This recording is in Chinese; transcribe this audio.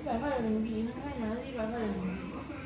一百块人民币，他那拿了一百块人民币。